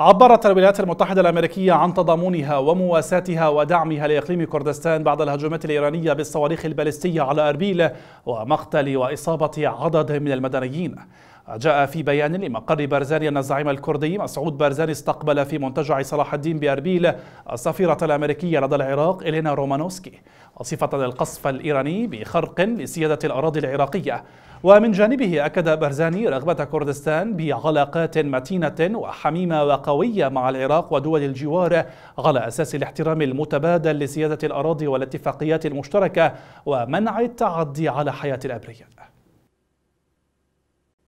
عبرت الولايات المتحدة الأمريكية عن تضامنها ومواساتها ودعمها لإقليم كردستان بعد الهجمات الإيرانية بالصواريخ البالستية على أربيل ومقتل وإصابة عدد من المدنيين. جاء في بيان لمقر بارزاني أن الزعيم الكردي مسعود بارزاني استقبل في منتجع صلاح الدين بأربيل السفيرة الأمريكية لدى العراق إلينا رومانوسكي وصفة القصف الإيراني بخرق لسيادة الأراضي العراقية. ومن جانبه أكد بارزاني رغبة كردستان بعلاقات متينة وحميمة وقوية مع العراق ودول الجوار على أساس الاحترام المتبادل لسيادة الأراضي والاتفاقيات المشتركة ومنع التعدي على حياة الأبرياء.